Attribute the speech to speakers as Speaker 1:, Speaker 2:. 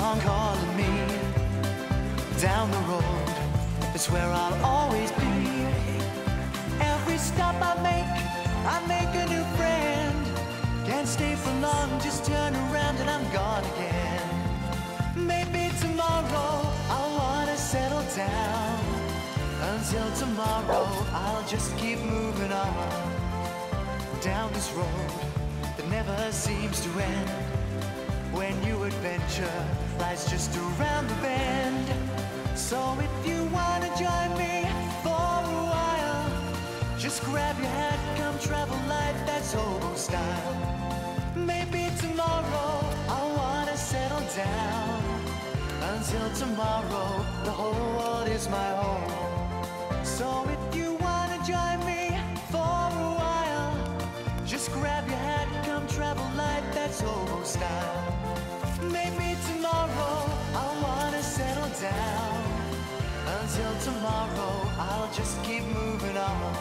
Speaker 1: song calling me down the road. It's where I'll always be. Every stop I make, I make a new friend. Can't stay for long, just turn around and I'm gone again. Maybe tomorrow I'll wanna settle down. Until tomorrow, I'll just keep moving on down this road that never seems to end. When new adventure lies just around the bend. So if you wanna join me for a while, just grab your hat, come travel light, that's hobo style. Maybe tomorrow I'll wanna settle down. Until tomorrow, the whole world is my home. So Until tomorrow, I'll just keep moving on.